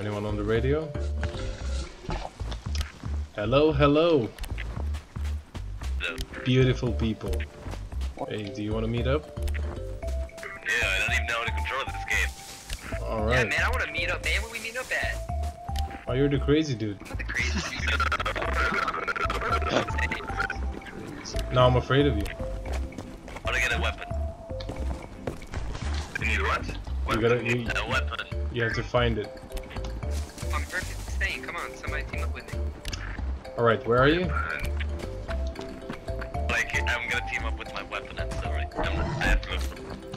anyone on the radio? Hello, hello, Hello. beautiful people. Hey, do you want to meet up? Yeah, I don't even know how to control this game. Alright. Yeah, man, I want to meet up, man. Where we meet up at? Oh, you're the crazy dude. What the crazy dude? Now I'm afraid of you. I wanna get a weapon. You need what? You gotta, you, A weapon. you have to find it. Staying. Come on, somebody team up with me. Alright, where are you? Uh, like, I'm gonna team up with my weapon, I'm sorry. I'm not, I have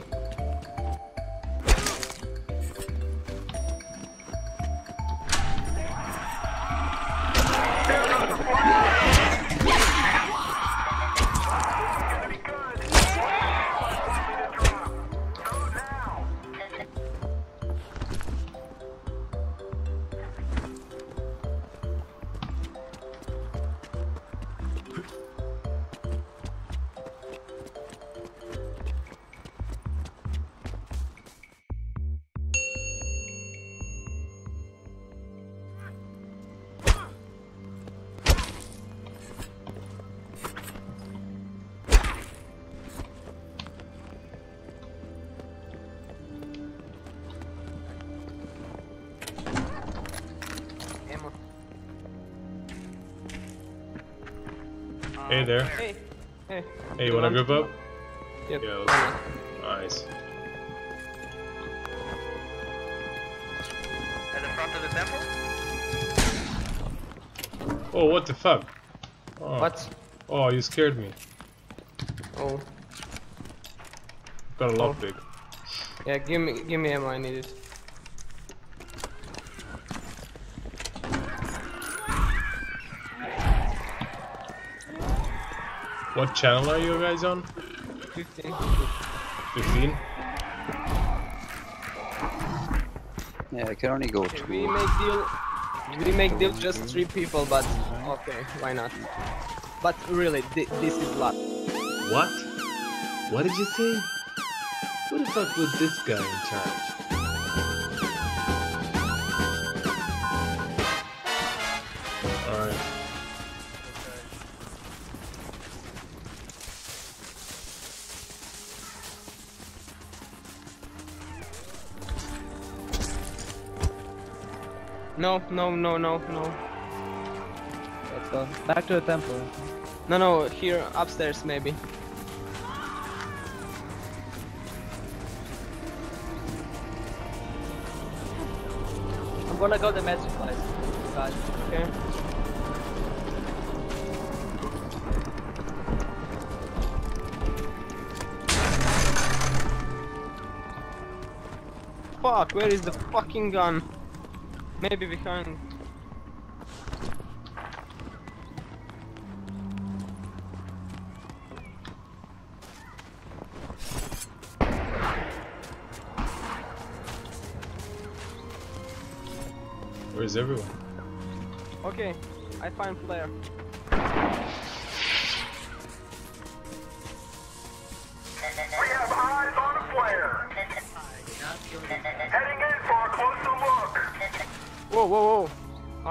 Hey there. Hey. Hey. Hey, you wanna group up? Yep. Yeah, let's- Nice. At the front of the temple? Oh, what the fuck? Oh. What? Oh, you scared me. Oh. Got a Oh. lockpick. Yeah, give me, give me ammo. I need it. What channel are you guys on? 15. 15? Yeah, I can only go Okay, to. we make deal. We make deal just three people, but okay, why not? But really, thi- this is luck. What? What did you say? Who the fuck was this guy in charge? No, no, no, no, no. Let's go. Back to the temple. No, no, here upstairs maybe. I'm gonna go to med supplies. Guys. Okay. Fuck, where is the fucking gun? Maybe behind. Where's everyone? Okay, I find flare.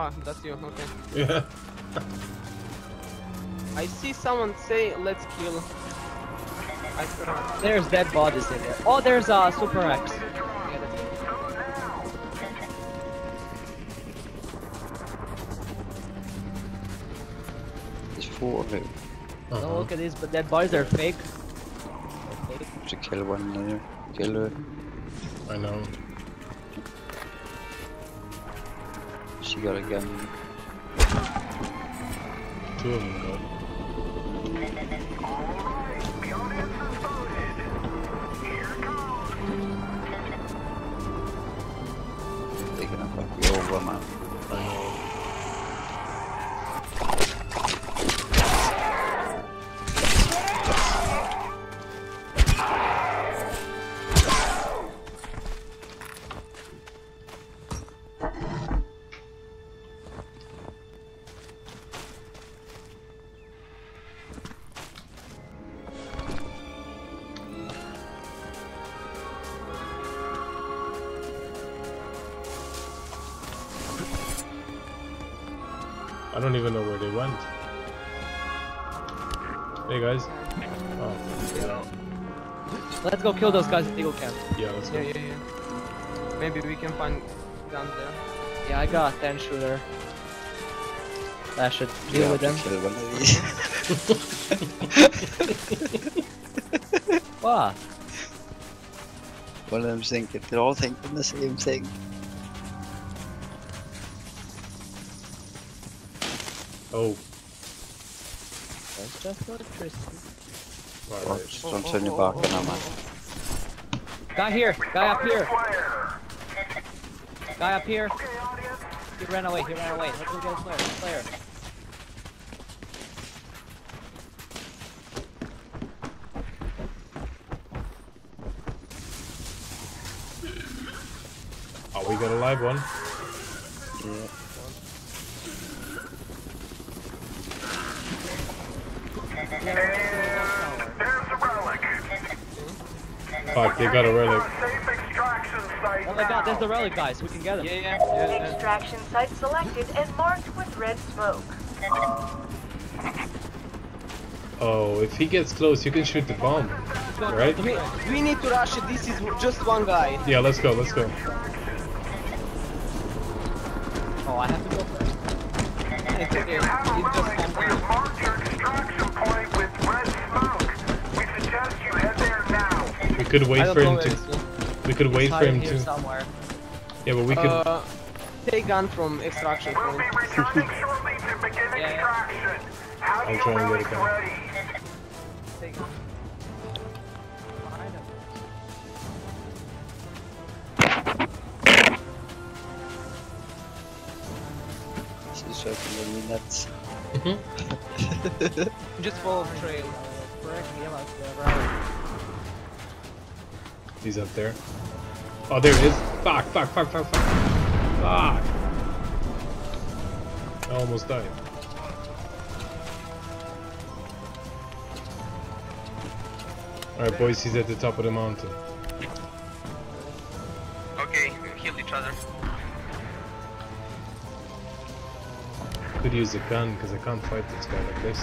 Ah, that's you, okay. Yeah. I see someone say, let's kill. I. There's dead bodies in there. Oh, there's a uh, Super X. There's four of it. Oh, Uh-huh. look at this, but dead bodies are fake. To kill one another. Kill her. I know. She got a gun. Two of them got. They're gonna fuck you over, man. I don't even know where they went. Hey guys. Oh, yeah, Let's go kill those guys at Eagle Camp. yeah let's go. Yeah, yeah, yeah. Maybe we can find gun there. Yeah, I got a 10 shooter. I should You deal have with them. kill one of these. What? one of them's thinking, they're all thinking the same thing. Oh, That's just electricity. Or alright. just don't turn your back on them. man. Guy here! Guy up here! Guy up here! He ran away, he ran away. Let's go get a flare, flare. Oh, we got a live one. Yeah. There's the relic. Fuck, they got a relic. Safe extraction site Oh my god, there's the relic guys, we can get him. Yeah, yeah, yeah. yeah. Extraction site selected and marked with red smoke. Oh, if he gets close, you can shoot the bomb. Right? We, we need to rush it. This is just one guy. Yeah, let's go, let's go. Oh, I have to go first. It's okay. It's just We We could wait for him to. We could wait for him to. somewhere. Yeah, but we could. Uh, take gun from extraction We'll be returning shortly to begin Yeah, yeah. extraction. Have I'll your try and get relic it done. ready. Take gun. Behind him. This is fucking really nuts. Just follow the trail. He's up there. Oh, there he is. Fuck, fuck, fuck, fuck, fuck. Fuck. I almost died. Alright, boys, he's at the top of the mountain. Okay, we killed each other. Could use a gun, because I can't fight this guy like this.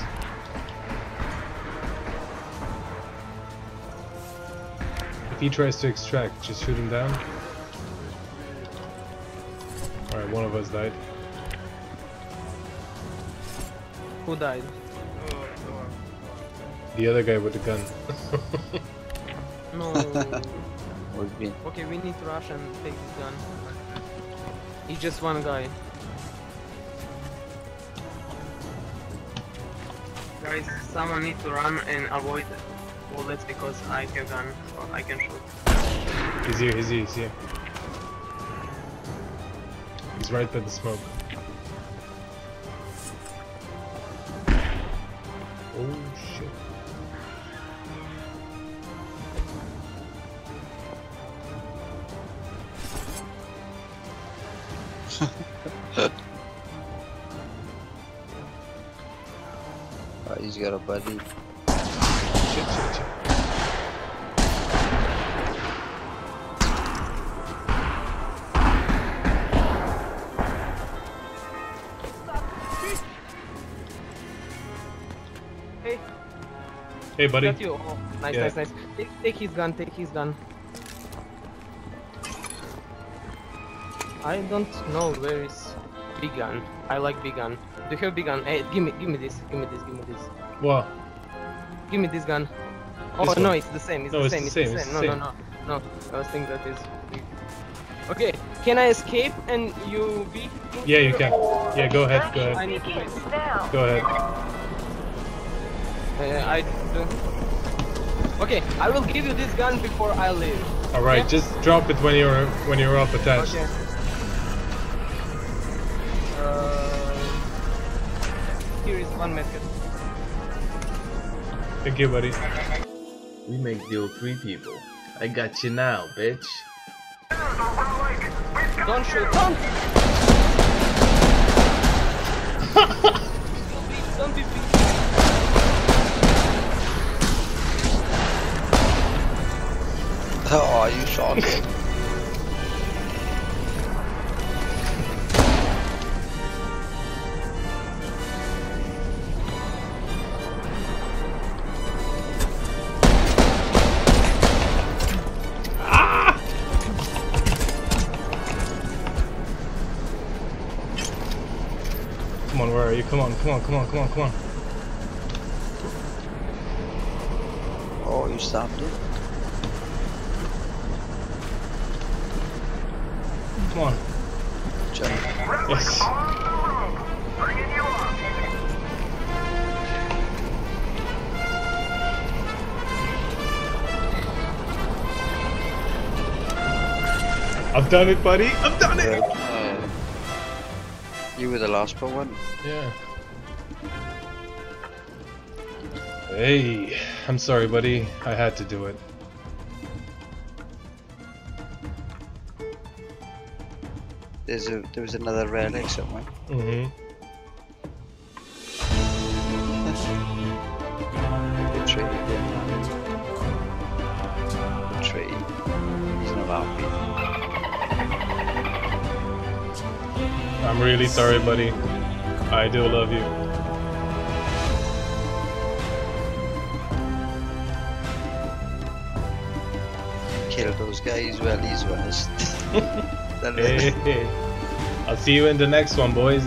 If he tries to extract, just shoot him down. Alright, one of us died. Who died? The other guy with the gun. No. Okay, we need to rush and take this gun. He's just one guy. Guys, someone needs to run and avoid bullets because I have gun, so I can shoot. He's here, he's here, he's here. He's right by the smoke. Oh shit. Oh, he's got a buddy. Hey buddy. Got you. Oh, nice, Yeah. nice, nice. Take, take his gun. Take his gun. I don't know where is big gun. I like big gun. Do you have big gun? Hey, give me, give me this. Give me this. Give me this. What? Give me this gun. Oh This no, it's the same. It's No, the it's same. the It's same, the same. the No, same. no, no, no. I was thinking that is. big. Okay, can I escape and you be? Yeah, you can. Yeah, go ahead, go I ahead. need to. Now. Go ahead. Uh, I. do Okay, I will give you this gun before I leave. Alright, Yeah. just drop it when you're when you're up attached. Okay. Uh, here is one method. Thank you, buddy. We make deal three people. I got you now, bitch. There's a relic. We've got Don't shoot! Don't! Don't are you shocking? Come on, where are you? Come on, come on, come on, come on, come on. Oh, you stopped it? Come on. Jump. Yes. On the road. Bringing you up. I've done it, buddy. I've done it. Uh, you were the last one. Yeah. Hey, I'm sorry, buddy. I had to do it. There's a there was another relic somewhere. Mm-hmm. The tree. The tree. He's not happy. I'm really sorry, buddy. I do love you. Kill those guys while he's honest. Hey, hey. I'll see you in the next one, boys.